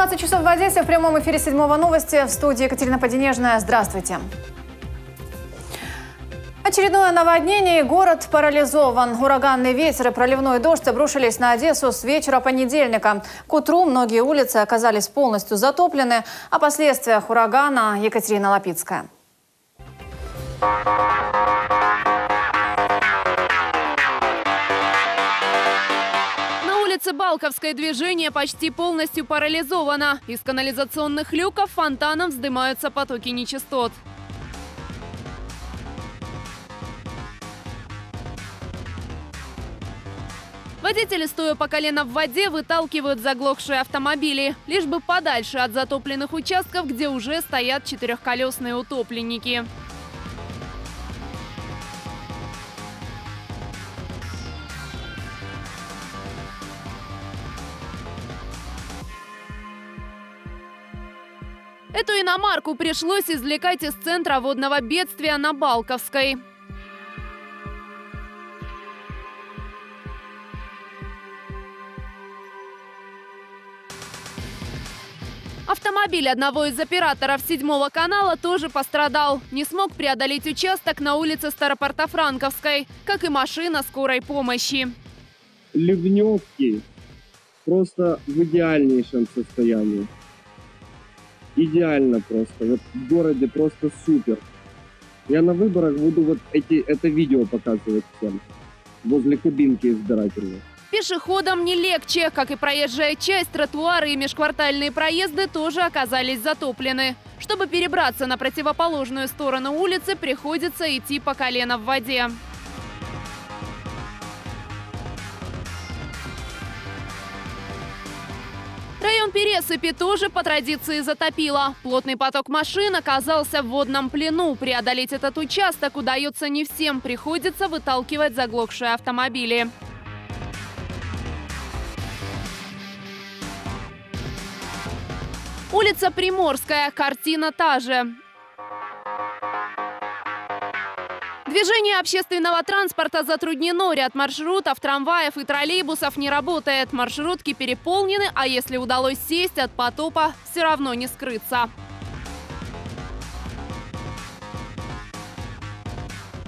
18 часов в Одессе в прямом эфире седьмого новости в студии Екатерина Поденежная. Здравствуйте. Очередное наводнение, город парализован. Ураганный ветер и проливной дождь обрушились на Одессу с вечера понедельника. К утру многие улицы оказались полностью затоплены. О последствиях урагана Екатерина Лапицкая. Улице Балковской движение почти полностью парализовано. Из канализационных люков фонтаном вздымаются потоки нечистот. Водители, стоя по колено в воде, выталкивают заглохшие автомобили, лишь бы подальше от затопленных участков, где уже стоят четырехколесные утопленники. Иномарку пришлось извлекать из центра водного бедствия на Балковской. Автомобиль одного из операторов седьмого канала тоже пострадал. Не смог преодолеть участок на улице Старопортофранковской, как и машина скорой помощи. Ливневки просто в идеальнейшем состоянии идеально просто. Вот в городе просто супер. Я на выборах буду вот эти, это видео показывать всем. Возле кабинки избирательной. Пешеходам не легче. Как и проезжая часть, тротуары и межквартальные проезды тоже оказались затоплены. Чтобы перебраться на противоположную сторону улицы, приходится идти по колено в воде. Район Пересыпи тоже по традиции затопило. Плотный поток машин оказался в водном плену. Преодолеть этот участок удается не всем. Приходится выталкивать заглохшие автомобили. Улица Приморская. Картина та же. Движение общественного транспорта затруднено. Ряд маршрутов, трамваев и троллейбусов не работает. Маршрутки переполнены, а если удалось сесть от потопа, все равно не скрыться.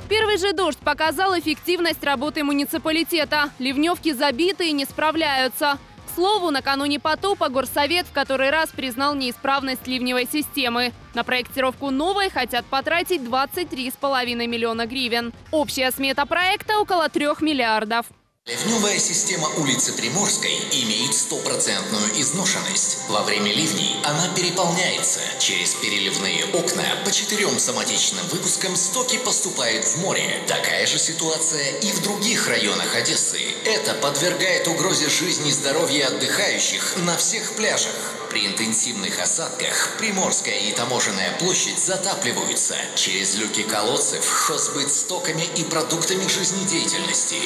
Первый же дождь показал эффективность работы муниципалитета. Ливневки забиты и не справляются слову, накануне потопа Горсовет в который раз признал неисправность ливневой системы. На проектировку новой хотят потратить 23,5 миллиона гривен. Общая смета проекта около 3 миллиардов. Ливневая система улицы Приморской имеет стопроцентную изношенность. Во время ливней она переполняется. Через переливные окна по четырем самотечным выпускам стоки поступают в море. Такая же ситуация и в других районах Одессы. Это подвергает угрозе жизни и здоровья отдыхающих на всех пляжах. При интенсивных осадках Приморская и Таможенная площадь затапливаются. Через люки колодцев хозбыт стоками и продуктами жизнедеятельности.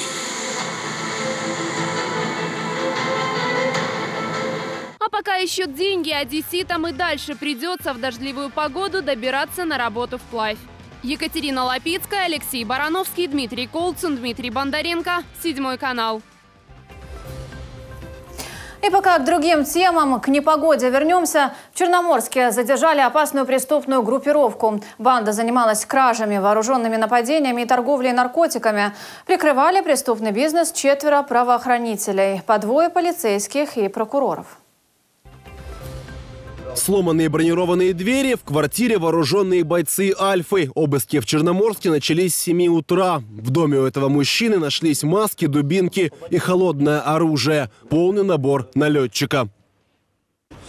Пока ищут деньги, одесситам и дальше придется в дождливую погоду добираться на работу вплавь. Екатерина Лапицкая, Алексей Барановский, Дмитрий Колцин, Дмитрий Бондаренко. Седьмой канал. И пока к другим темам, к непогоде вернемся. В Черноморске задержали опасную преступную группировку. Банда занималась кражами, вооруженными нападениями и торговлей наркотиками. Прикрывали преступный бизнес четверо правоохранителей, по двое полицейских и прокуроров. Сломанные бронированные двери, в квартире вооруженные бойцы Альфы. Обыски в Черноморске начались с 7 утра. В доме у этого мужчины нашлись маски, дубинки и холодное оружие. Полный набор налетчика.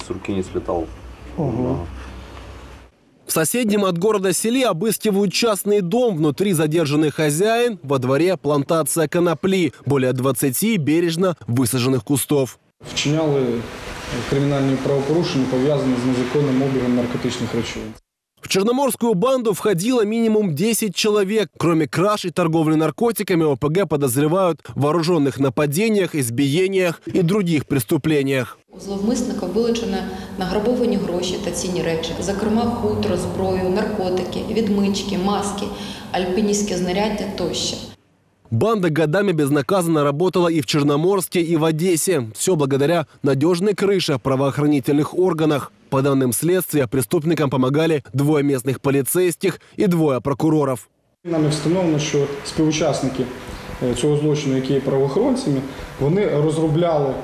С руки не слетал. Угу. В соседнем от города селе обыскивают частный дом. Внутри задержанный хозяин, во дворе плантация конопли. Более 20 бережно высаженных кустов. Вчиняли кримінальні правопорушення пов'язані з незаконним обігом наркотичних речовин. В черноморскую банду входило минимум 10 человек. Кроме краж и торговли наркотиками, ОПГ подозревают в вооруженных нападениях, избиениях и других преступлениях. У зловмисника вилучено награбовані гроші та цінні речі, зокрема хутро, зброю, наркотики, відмички, маски, альпіністське знаряддя тощо. Банда годами безнаказанно работала и в Черноморске, и в Одессе. Все благодаря надежной крыше правоохранительных органах. По данным следствия, преступникам помогали двое местных полицейских и двое прокуроров. Нами встановлено, що співучасники е, цього злочину, які є правоохоронцями, вони розробляли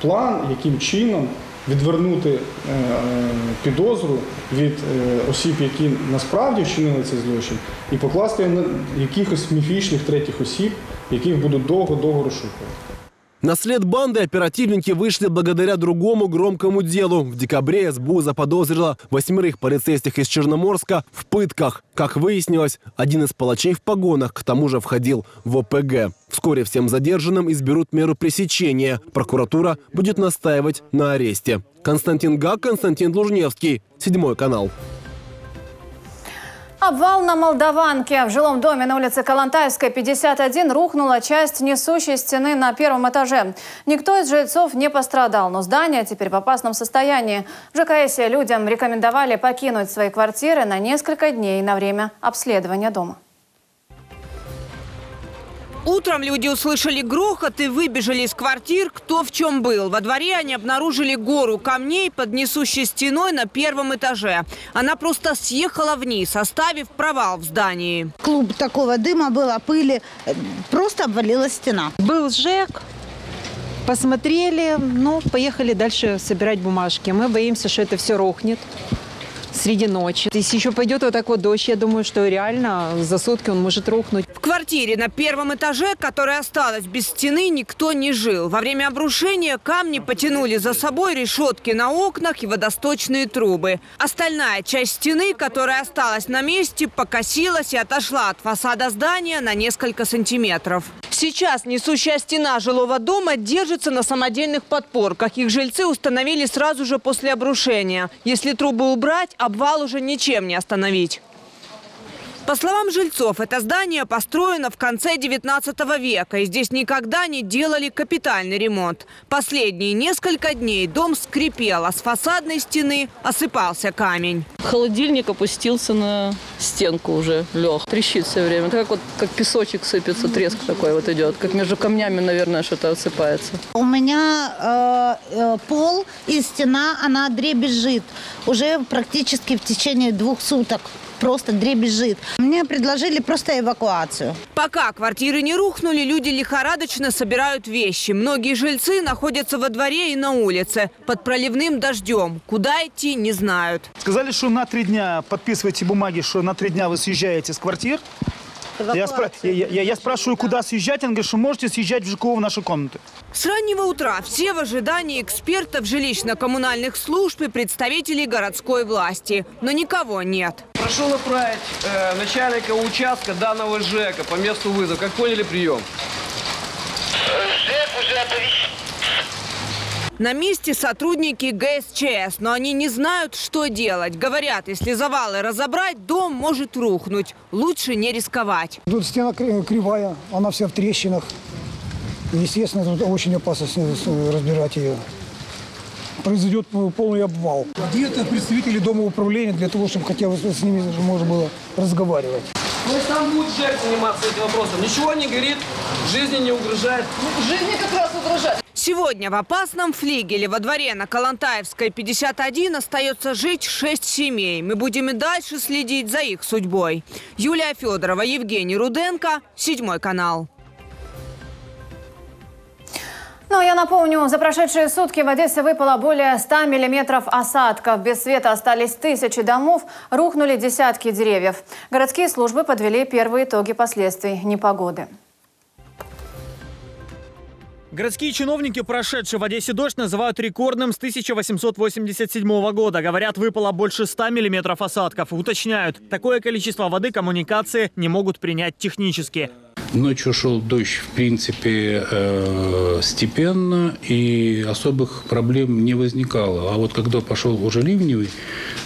план, яким чином відвернути е, підозру від е, осіб, які насправді вчинили цей злочин, і покласти на якихось міфічних третіх осіб, яких будуть довго-довго розшукувати. На след банды оперативники вышли благодаря другому громкому делу. В декабре СБУ заподозрила восьмерых полицейских из Черноморска в пытках. Как выяснилось, один из палачей в погонах к тому же входил в ОПГ. Вскоре всем задержанным изберут меру пресечения. Прокуратура будет настаивать на аресте. Константин Гак, Константин Лужневский. Седьмой канал. Обвал на Молдаванке. В жилом доме на улице Калантаевская, 51, рухнула часть несущей стены на первом этаже. Никто из жильцов не пострадал, но здание теперь в опасном состоянии. В ЖКС людям рекомендовали покинуть свои квартиры на несколько дней на время обследования дома. Утром люди услышали грохот и выбежали из квартир, кто в чем был. Во дворе они обнаружили гору камней под несущей стеной на первом этаже. Она просто съехала вниз, оставив провал в здании. клуб такого дыма было, пыли, э, просто обвалилась стена. Был ЖЭК, посмотрели, ну, поехали дальше собирать бумажки. Мы боимся, что это все рухнет среди ночи. Если еще пойдет вот так вот дождь, я думаю, что реально за сутки он может рухнуть. В квартире на первом этаже, которая осталась без стены, никто не жил. Во время обрушения камни потянули за собой решетки на окнах и водосточные трубы. Остальная часть стены, которая осталась на месте, покосилась и отошла от фасада здания на несколько сантиметров. Сейчас несущая стена жилого дома держится на самодельных подпорках. Их жильцы установили сразу же после обрушения. Если трубы убрать, обвал уже ничем не остановить. По словам жильцов, это здание построено в конце 19 века, и здесь никогда не делали капитальный ремонт. Последние несколько дней дом скрипел, а с фасадной стены осыпался камень. Холодильник опустился на стенку уже, лег. Трещит все время. Это как вот как песочек сыпется, треск такой вот идет. Как между камнями, наверное, что-то осыпается. У меня э, э, пол и стена, она дребезжит уже практически в течение двух суток. Просто дребезжит. Мне предложили просто эвакуацию. Пока квартиры не рухнули, люди лихорадочно собирают вещи. Многие жильцы находятся во дворе и на улице. Под проливным дождем. Куда идти, не знают. Сказали, что на три дня подписывайте бумаги, что на три дня вы съезжаете с квартир. Я, спра- я- я- я спрашиваю, куда съезжать, он говорит, что можете съезжать в ЖКУ в наши комнаты. С раннего утра все в ожидании экспертов жилищно-коммунальных служб и представителей городской власти. Но никого нет. Прошу направить э, начальника участка данного ЖЭКа по месту вызова. Как поняли, прием. На месте сотрудники ГСЧС, но они не знают, что делать. Говорят, если завалы разобрать, дом может рухнуть. Лучше не рисковать. Тут стена кри- кривая, она вся в трещинах. Естественно, тут очень опасно разбирать ее. Произойдет полный обвал. Где-то представители дома управления для того, чтобы хотя бы с ними можно было разговаривать. Ну, сам будет ЖЭК заниматься этим вопросом. Ничего не горит, жизни не угрожает. Жизни как раз угрожает. Сегодня в опасном флигеле во дворе на Калантаевской 51 остается жить шесть семей. Мы будем и дальше следить за их судьбой. Юлия Федорова, Евгений Руденко, Седьмой канал. Ну, я напомню, за прошедшие сутки в Одессе выпало более 100 миллиметров осадков. Без света остались тысячи домов, рухнули десятки деревьев. Городские службы подвели первые итоги последствий непогоды. Городские чиновники, прошедшие в Одессе дождь, называют рекордным с 1887 года. Говорят, выпало больше 100 миллиметров осадков. Уточняют, такое количество воды коммуникации не могут принять технически. Ночью шел дождь, в принципе, э, степенно, и особых проблем не возникало. А вот когда пошел уже ливневый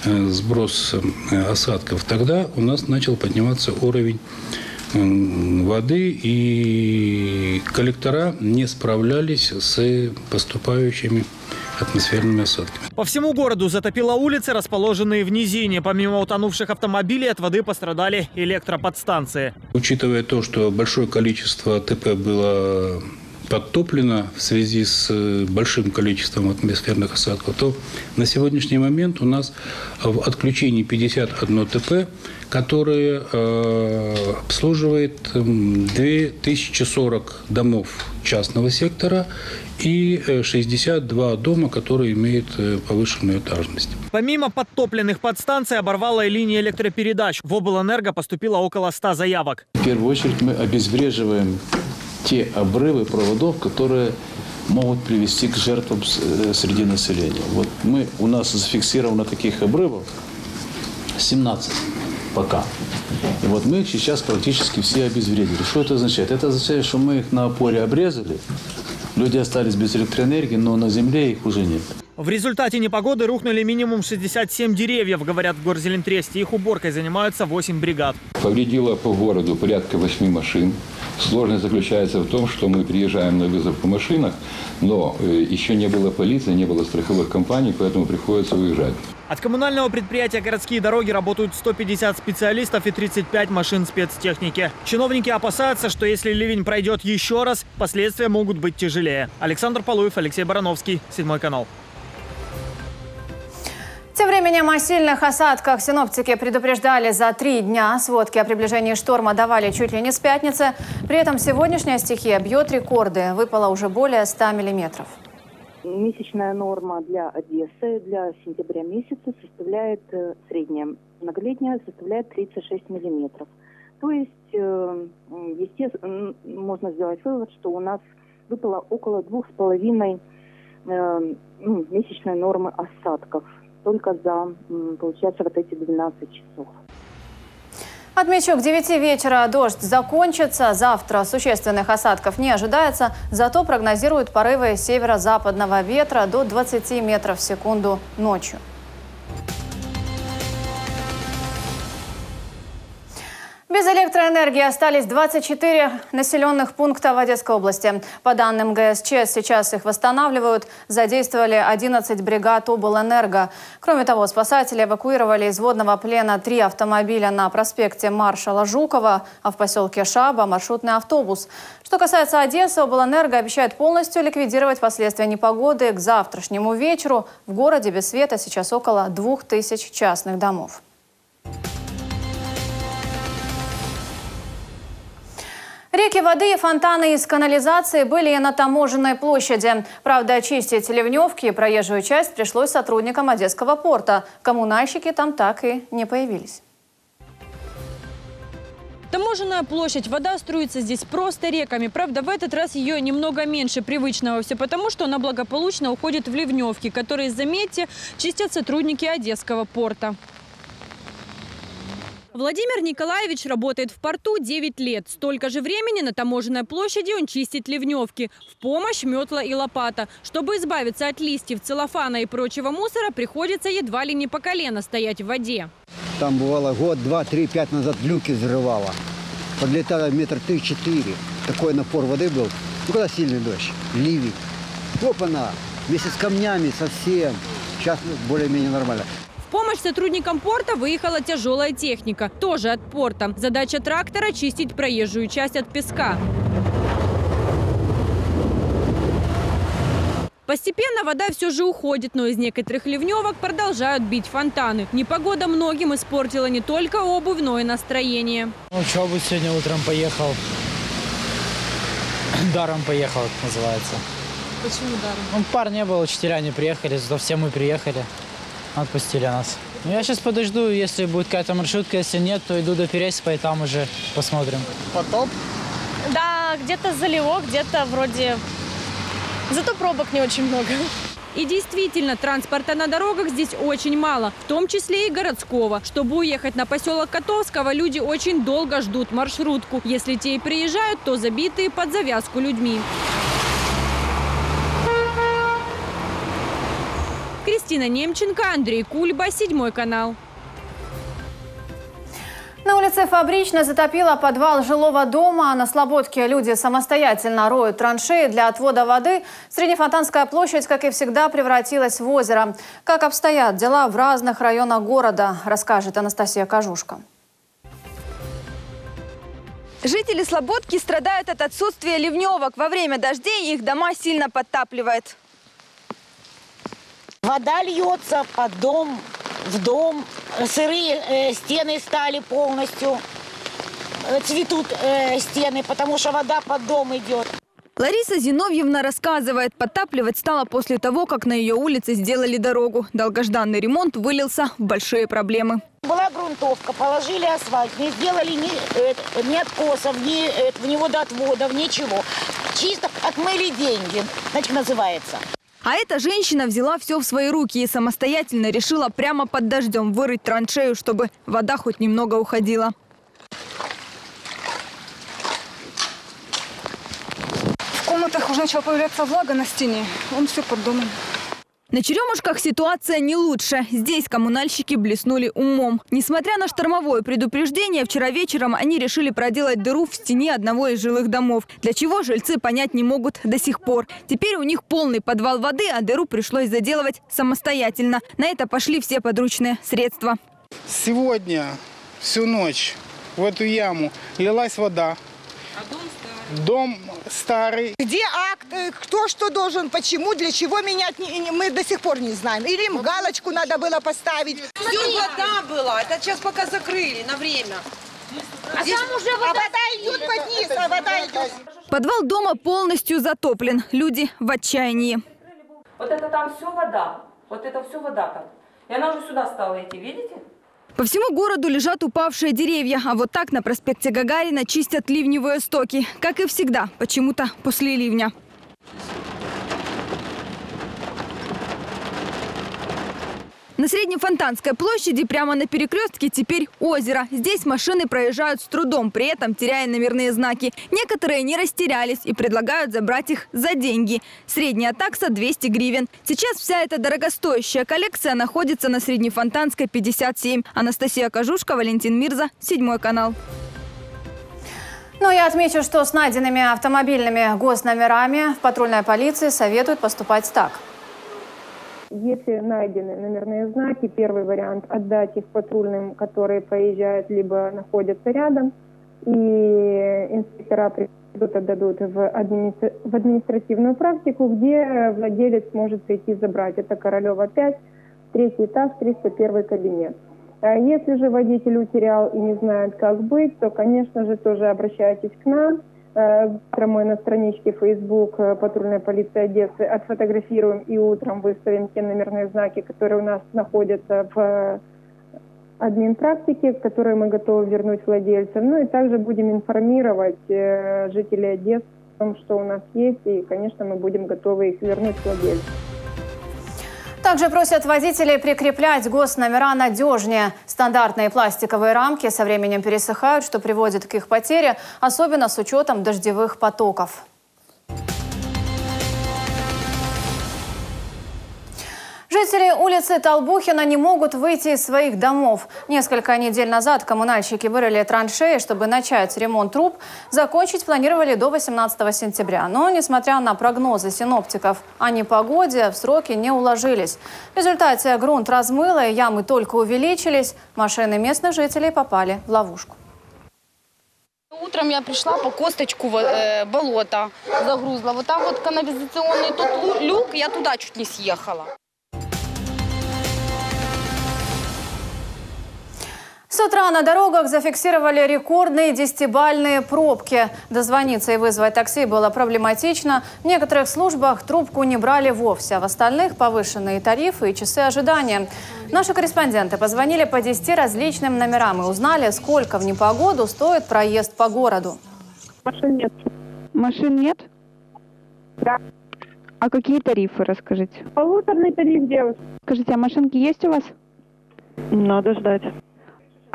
э, сброс э, осадков, тогда у нас начал подниматься уровень воды, и коллектора не справлялись с поступающими атмосферными осадками. По всему городу затопило улицы, расположенные в низине. Помимо утонувших автомобилей, от воды пострадали электроподстанции. Учитывая то, что большое количество ТП было подтоплено в связи с э, большим количеством атмосферных осадков, то на сегодняшний момент у нас в отключении 51 ТП, которое э, обслуживает э, 2040 домов частного сектора и э, 62 дома, которые имеют э, повышенную этажность. Помимо подтопленных подстанций, оборвала и линия электропередач. В облэнерго поступило около 100 заявок. В первую очередь мы обезвреживаем те обрывы проводов, которые могут привести к жертвам э, среди населения. Вот мы, у нас зафиксировано таких обрывов 17 пока. И вот мы их сейчас практически все обезвредили. Что это означает? Это означает, что мы их на опоре обрезали, люди остались без электроэнергии, но на земле их уже нет. В результате непогоды рухнули минимум 67 деревьев, говорят в Горзелентресте. Их уборкой занимаются 8 бригад. Повредило по городу порядка 8 машин. Сложность заключается в том, что мы приезжаем на вызов по машинах, но э, еще не было полиции, не было страховых компаний, поэтому приходится уезжать. От коммунального предприятия «Городские дороги» работают 150 специалистов и 35 машин спецтехники. Чиновники опасаются, что если ливень пройдет еще раз, последствия могут быть тяжелее. Александр Полуев, Алексей Барановский, Седьмой канал. Тем временем о сильных осадках синоптики предупреждали за три дня. Сводки о приближении шторма давали чуть ли не с пятницы. При этом сегодняшняя стихия бьет рекорды. Выпало уже более 100 миллиметров. Месячная норма для Одессы для сентября месяца составляет э, средняя, многолетняя составляет 36 миллиметров. То есть, э, естественно, можно сделать вывод, что у нас выпало около двух с половиной э, месячной нормы осадков только за, получается, вот эти 12 часов. Отмечу, к 9 вечера дождь закончится. Завтра существенных осадков не ожидается. Зато прогнозируют порывы северо-западного ветра до 20 метров в секунду ночью. Без электроэнергии остались 24 населенных пункта в Одесской области. По данным ГСЧ, сейчас их восстанавливают. Задействовали 11 бригад облэнерго. Кроме того, спасатели эвакуировали из водного плена три автомобиля на проспекте маршала Жукова, а в поселке Шаба – маршрутный автобус. Что касается Одессы, облэнерго обещает полностью ликвидировать последствия непогоды к завтрашнему вечеру. В городе без света сейчас около 2000 частных домов. Реки воды и фонтаны из канализации были на таможенной площади. Правда, очистить ливневки и проезжую часть пришлось сотрудникам Одесского порта. Коммунальщики там так и не появились. Таможенная площадь. Вода струится здесь просто реками. Правда, в этот раз ее немного меньше привычного. Все потому, что она благополучно уходит в ливневки, которые, заметьте, чистят сотрудники Одесского порта. Владимир Николаевич работает в порту 9 лет. Столько же времени на таможенной площади он чистит ливневки. В помощь метла и лопата. Чтобы избавиться от листьев, целлофана и прочего мусора, приходится едва ли не по колено стоять в воде. Там бывало год, два, три, пять назад люки взрывало. Подлетало метр три-четыре. Такой напор воды был. Ну, когда сильный дождь, ливень. Опа-на, вместе с камнями совсем. Сейчас более-менее нормально. Помощь сотрудникам порта выехала тяжелая техника, тоже от порта. Задача трактора – чистить проезжую часть от песка. Постепенно вода все же уходит, но из некоторых ливневок продолжают бить фонтаны. Непогода многим испортила не только обувь, но и настроение. На учебу сегодня утром поехал. Даром поехал, это называется. Почему даром? Ну, пар не было, учителя не приехали, зато все мы приехали. Отпустили нас. Ну, я сейчас подожду, если будет какая-то маршрутка, если нет, то иду до Переспа и там уже посмотрим. Потоп? Да, где-то заливок, где-то вроде... Зато пробок не очень много. И действительно, транспорта на дорогах здесь очень мало, в том числе и городского. Чтобы уехать на поселок Котовского, люди очень долго ждут маршрутку. Если те и приезжают, то забитые под завязку людьми. Кристина Немченко, Андрей Кульба, Седьмой канал. На улице Фабричной затопило подвал жилого дома. На Слободке люди самостоятельно роют траншеи для отвода воды. Среднефонтанская площадь, как и всегда, превратилась в озеро. Как обстоят дела в разных районах города, расскажет Анастасия Кожушка. Жители Слободки страдают от отсутствия ливневок. Во время дождей их дома сильно подтапливает. Вода льется под дом, в дом. Сырые э, стены стали полностью. Э, цветут э, стены, потому что вода под дом идет. Лариса Зиновьевна рассказывает, подтапливать стало после того, как на ее улице сделали дорогу. Долгожданный ремонт вылился в большие проблемы. Была грунтовка, положили асфальт, не сделали ни, э, ни откосов, ни, э, ни водоотводов, ничего. Чисто отмыли деньги, значит, называется. А эта женщина взяла все в свои руки и самостоятельно решила прямо под дождем вырыть траншею, чтобы вода хоть немного уходила. В комнатах уже начала появляться влага на стене. Он все под домом. На Черемушках ситуация не лучше. Здесь коммунальщики блеснули умом. Несмотря на штормовое предупреждение, вчера вечером они решили проделать дыру в стене одного из жилых домов. Для чего жильцы понять не могут до сих пор. Теперь у них полный подвал воды, а дыру пришлось заделывать самостоятельно. На это пошли все подручные средства. Сегодня всю ночь в эту яму лилась вода. Дом старый. Где акт, э, кто что должен, почему, для чего менять, не- не- мы до сих пор не знаем. Или им галочку надо было поставить. Все вода была. Это сейчас пока закрыли на время. А там уже вода, идет под низ, а вода идет. Подвал дома полностью затоплен. Люди в отчаянии. Вот это там все вода. Вот это все вода там. И она уже сюда стала идти, видите? По всему городу лежат упавшие деревья, а вот так на проспекте Гагарина чистят ливневые стоки. Как и всегда, почему-то после ливня. На Среднефонтанской площади прямо на перекрестке теперь озеро. Здесь машины проезжают с трудом, при этом теряя номерные знаки. Некоторые не растерялись и предлагают забрать их за деньги. Средняя такса 200 гривен. Сейчас вся эта дорогостоящая коллекция находится на Среднефонтанской 57. Анастасия Кожушка, Валентин Мирза, Седьмой канал. Но я отмечу, что с найденными автомобильными госномерами в патрульной полиции советуют поступать так. Если найдены номерные знаки, первый вариант – отдать их патрульным, которые проезжают, либо находятся рядом, и инспектора придут, отдадут в, администра- в административную практику, где владелец может прийти забрать. Это Королева 5, третий этаж, 301 кабинет. А Если же водитель утерял и не знает, как быть, то, конечно же, тоже обращайтесь к нам. Э, мы на страничке Facebook э, патрульной полиции Одессы отфотографируем и утром выставим те номерные знаки, которые у нас находятся в э, админ-практике, которые мы готовы вернуть владельцам. Ну и также будем информировать жителей Одессы о том, что у нас есть, и, конечно, мы будем готовы их вернуть владельцам. Также просят водителей прикреплять госномера надежнее. Стандартные пластиковые рамки со временем пересыхают, что приводит к их потере, особенно с учетом дождевых потоков. Жители улицы Толбухина не могут выйти из своих домов. Несколько недель назад коммунальщики вырыли траншеи, чтобы начать ремонт труб. Закончить планировали до 18 сентября. Но, несмотря на прогнозы синоптиков о непогоде, в сроки не уложились. В результате грунт размыло, и ямы только увеличились. Машины местных жителей попали в ловушку. Утром я пришла по косточку э, болота, загрузла. Вот там вот канализационный лу- люк, я туда чуть не съехала. С утра на дорогах зафиксировали рекордные десятибальные пробки. Дозвониться и вызвать такси было проблематично. В некоторых службах трубку не брали вовсе, а в остальных повышенные тарифы и часы ожидания. Наши корреспонденты позвонили по 10 различным номерам и узнали, сколько в непогоду стоит проезд по городу. Машин нет. Машин нет? Да. А какие тарифы, расскажите? Полуторный тариф, девушка. Скажите, а машинки есть у вас? Надо ждать.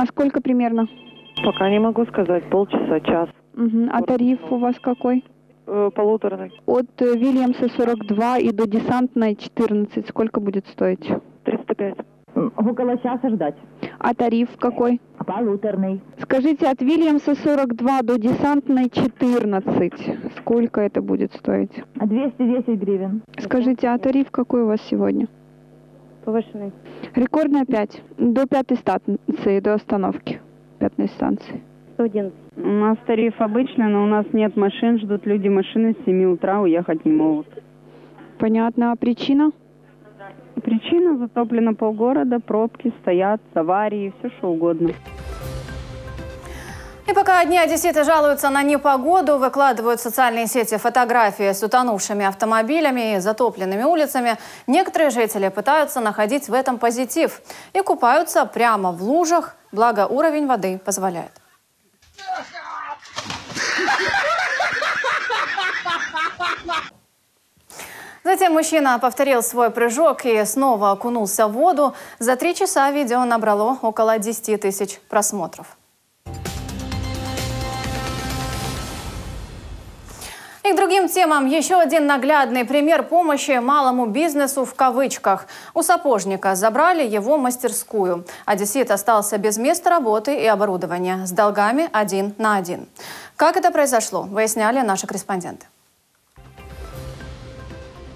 А сколько примерно? Пока не могу сказать, полчаса, час. Мгм. А тариф у вас какой? Э, полуторный. От э, Вильямса 42 и до Десантной 14. Сколько будет стоить? 305. Около часа ждать. А тариф какой? Полуторный. Скажите, от Вильямса 42 до Десантной 14. Сколько это будет стоить? 210 гривен. Скажите, а тариф какой у вас сегодня? Повышенный. Рекордная 5. До пятой станции, до остановки пятой станции. 111. У нас тариф обычный, но у нас нет машин, ждут люди машины с 7 утра, уехать не могут. Понятно. А причина? Причина затоплено полгорода, пробки стоят, аварии, все что угодно. И пока одни одесситы жалуются на непогоду, выкладывают в социальные сети фотографии с утонувшими автомобилями и затопленными улицами, некоторые жители пытаются находить в этом позитив и купаются прямо в лужах, благо уровень воды позволяет. Затем мужчина повторил свой прыжок и снова окунулся в воду. За три часа видео набрало около 10 тысяч просмотров. И к другим темам еще один наглядный пример помощи малому бизнесу в кавычках. У сапожника забрали его мастерскую. Одессит остался без места работы и оборудования, с долгами один на один. Как это произошло, выясняли наши корреспонденты.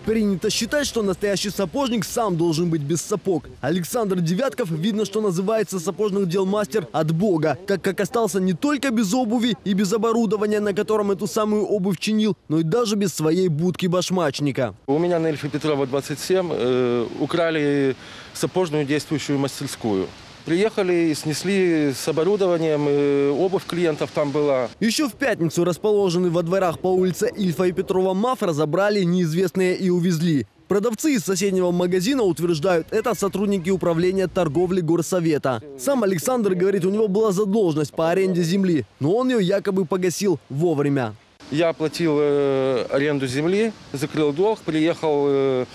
Принято считать, что настоящий сапожник сам должен быть без сапог. Александр Девятков, видно, что называется сапожных дел мастер от Бога, так как остался не только без обуви и без оборудования, на котором эту самую обувь чинил, но и даже без своей будки башмачника. У меня на Эльфа Петрова 27 э, украли сапожную действующую мастерскую. Приехали и снесли с оборудованием, э, обувь клиентов там была. Еще в пятницу расположенный во дворах по улице Ильфа и Петрова МАФ разобрали неизвестные и увезли. Продавцы из соседнего магазина утверждают, это сотрудники управления торговли горсовета. Сам Александр говорит, у него была задолженность по аренде земли, но он ее якобы погасил вовремя. Я оплатил э, аренду земли, закрыл долг, приехал э,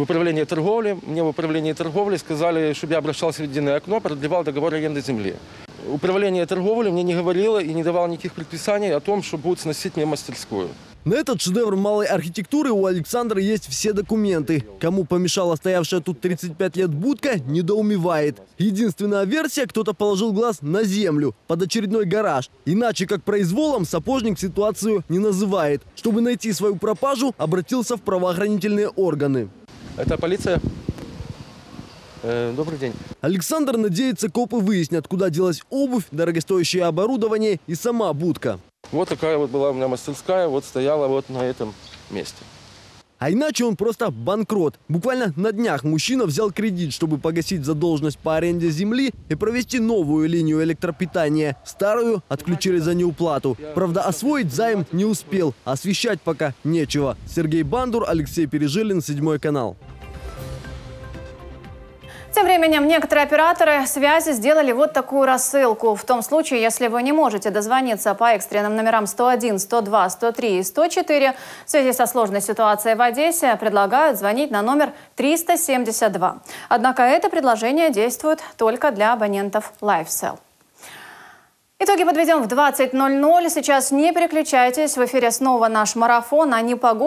в управление торговли. Мне в управлении торговли сказали, чтобы я обращался в единое окно, продлевал договор аренды земли. Управление торговли мне не говорило и не давало никаких предписаний о том, что будут сносить мне мастерскую. На этот шедевр малой архитектуры у Александра есть все документы. Кому помешала стоявшая тут 35 лет будка, недоумевает. Единственная версия, кто-то положил глаз на землю, под очередной гараж. Иначе как произволом сапожник ситуацию не называет. Чтобы найти свою пропажу, обратился в правоохранительные органы. Это полиция? Э, добрый день. Александр надеется, копы выяснят, куда делась обувь, дорогостоящее оборудование и сама будка. Вот такая вот была у меня мастерская, вот стояла вот на этом месте. А иначе он просто банкрот. Буквально на днях мужчина взял кредит, чтобы погасить задолженность по аренде земли и провести новую линию электропитания. Старую отключили за неуплату. Правда, освоить займ не успел. Освещать пока нечего. Сергей Бандур, Алексей Пережилин, Седьмой канал. Тем временем некоторые операторы связи сделали вот такую рассылку. В том случае, если вы не можете дозвониться по экстренным номерам 101, 102, 103 и 104, в связи со сложной ситуацией в Одессе предлагают звонить на номер 372. Однако это предложение действует только для абонентов LifeCell. Итоги подведем в 20.00. Сейчас не переключайтесь. В эфире снова наш марафон о непогоде.